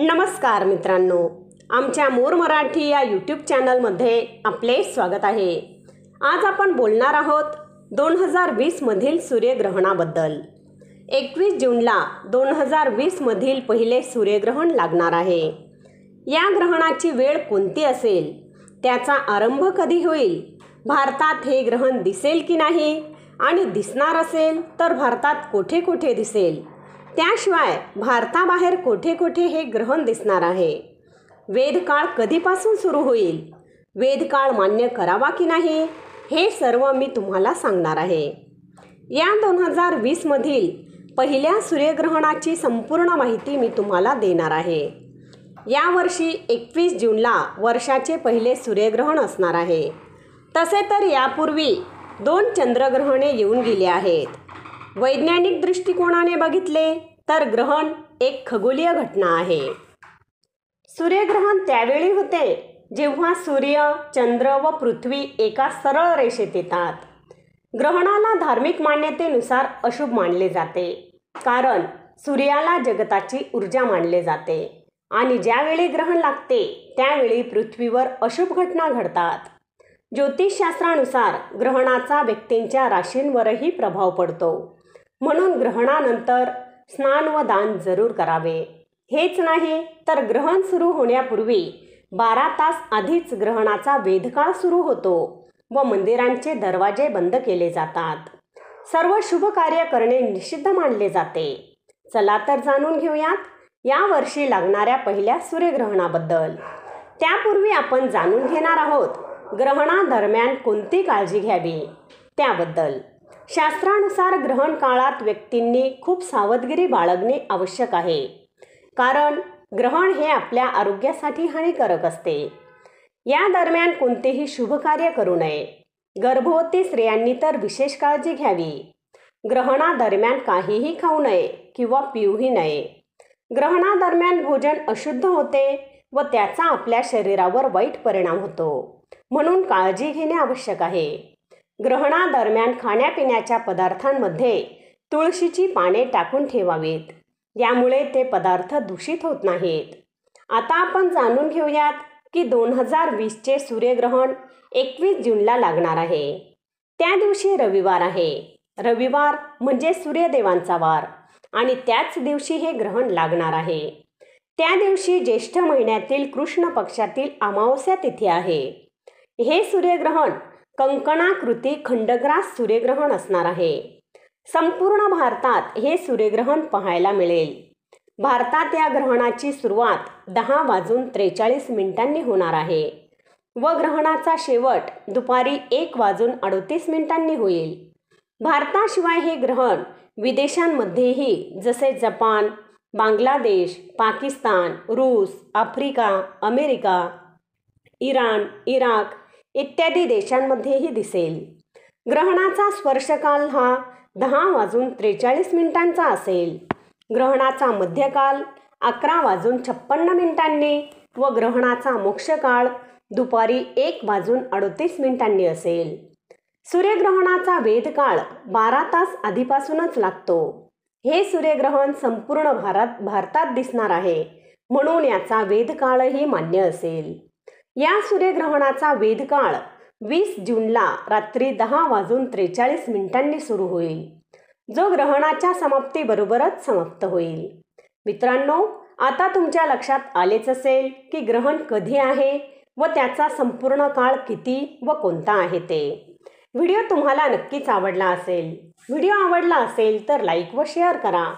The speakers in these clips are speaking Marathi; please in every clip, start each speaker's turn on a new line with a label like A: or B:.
A: नमस्कार मित्रांनो. आमच्या मोर मराठी या यूट्यूब चॅनलमध्ये आपले स्वागत आहे. आज आपण बोलणार आहोत दोन हजार वीसमधील सूर्यग्रहणाबद्दल. एकवीस जूनला दोन हजार वीसमधील पहिले सूर्यग्रहण लागणार आहे. या ग्रहणाची वेळ कोणती असेल? त्याचा आरंभ कधी होईल? भारतात हे ग्रहण दिसेल की नाही? आणि दिसणार असेल तर भारतात कोठे कोठे दिसेल? त्याशिवाय भारताबाहेर कोठे कोठे हे ग्रहण दिसणार आहे? वेदकाळ कधीपासून सुरू होईल? वेदकाळ मान्य करावा की नाही? हे सर्व मी तुम्हाला सांगणार आहे. या दोन हजार वीसमधील पहिल्या सूर्यग्रहणाची संपूर्ण माहिती मी तुम्हाला देणार आहे. यावर्षी एकवीस जूनला वर्षाचे पहिले सूर्यग्रहण असणार आहे. तसे तर यापूर्वी दोन चंद्रग्रहणे येऊन गेली आहेत. वैज्ञानिक दृष्टिकोनाने बघितले तर ग्रहण एक खगोलीय घटना आहे. सूर्यग्रहण त्यावेळी होते जेव्हा सूर्य चंद्र व पृथ्वी एका सरळ रेषेत येतात. ग्रहणाला धार्मिक मान्यतेनुसार अशुभ मानले जाते कारण सूर्याला जगताची ऊर्जा मानले जाते आणि ज्यावेळी ग्रहण लागते त्यावेळी पृथ्वीवर अशुभ घटना घडतात. ज्योतिषशास्त्रानुसार ग्रहणाचा व्यक्तींच्या राशींवरही प्रभाव पडतो. म्हणून ग्रहणानंतर स्नान व दान जरूर करावे. हेच नाही तर ग्रहण सुरू होण्यापूर्वी बारा तास आधीच ग्रहणाचा वेधकाळ सुरू होतो व मंदिरांचे दरवाजे बंद केले जातात. सर्व शुभ कार्य करणे निषिद्ध मानले जाते. चला तर जाणून घेऊयात या वर्षी लागणाऱ्या पहिल्या सूर्यग्रहणाबद्दल. त्यापूर्वी आपण जाणून घेणार आहोत ग्रहणादरम्यान कोणती काळजी घ्यावी? त्याबद्दल. शास्त्रानुसार ग्रहण काळात व्यक्तींनी खूप सावधगिरी बाळगणे आवश्यक आहे. कारण ग्रहण हे आपल्या आरोग्यासाठी हानिकारक असते. या दरम्यान कोणतेही शुभ कार्य करू नये. गर्भवती स्त्रियांनी तर विशेष काळजी घ्यावी. ग्रहणादरम्यान काहीही खाऊ नये किंवा पिऊही नये. ग्रहणादरम्यान भोजन अशुद्ध होते व त्याचा आपल्या शरीरावर वाईट परिणाम होतो. म्हणून काळजी घेणे आवश्यक आहे. ग्रहणादरम्यान खाण्यापिण्याच्या पदार्थांमध्ये तुळशीची पाने टाकून ठेवावीत. यामुळे ते पदार्थ दूषित होत नाहीत. आता आपण जाणून घेऊयात की दोन हजार वीसचे सूर्यग्रहण एकवीस जूनला लागणार आहे. त्या दिवशी रविवार आहे. रविवार म्हणजे सूर्यदेवांचा वार आणि त्याच दिवशी हे ग्रहण लागणार आहे. त्या दिवशी ज्येष्ठ महिन्यातील कृष्ण पक्षातील अमावस्या तिथी आहे. हे सूर्यग्रहण कंकणाकृती खंडग्रास सूर्यग्रहण असणार आहे. संपूर्ण भारतात हे सूर्यग्रहण पाहायला मिळेल. भारतात या ग्रहणाची सुरुवात दहा वाजून त्रेचाळीस मिनिटांनी होणार आहे. व ग्रहणाचा शेवट दुपारी एक वाजून अडतीस मिनिटांनी होईल. भारताशिवाय हे ग्रहण विदेशांमध्येही जसे जपान बांगलादेश पाकिस्तान रूस आफ्रिका अमेरिका इराण इराक इत्यादी देशांमध्येही दिसेल. ग्रहणाचा स्पर्शकाल हा दहा वाजून त्रेचाळीस मिनिटांचा असेल. ग्रहणाचा मध्यकाल अकरा वाजून छप्पन्न मिनिटांनी व ग्रहणाचा मोक्षकाळ दुपारी एक वाजून अडतीस मिनिटांनी असेल. सूर्यग्रहणाचा वेधकाळ बारा तास आधीपासूनच लागतो. हे सूर्यग्रहण संपूर्ण भारत भारतात दिसणार आहे. म्हणून याचा वेधकाळही मान्य असेल. या सूर्यग्रहणाचा वेधकाळ वीस जूनला रात्री दहा वाजून त्रेचाळीस मिनिटांनी सुरू होईल. जो ग्रहणाच्या समाप्तीबरोबरच समाप्त होईल. मित्रांनो आता तुमच्या लक्षात आलेच असेल की ग्रहण कधी आहे व त्याचा संपूर्ण काळ किती व कोणता आहे ते. व्हिडिओ तुम्हाला नक्कीच आवडला असेल. व्हिडिओ आवडला असेल तर लाईक व शेअर करा.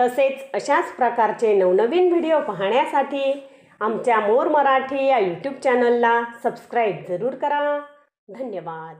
A: तसेच अशाच प्रकारचे नवनवीन व्हिडिओ पाहण्यासाठी आमच्या मोर मराठी या यूट्यूब चॅनलला सबस्क्राईब जरूर करा. धन्यवाद.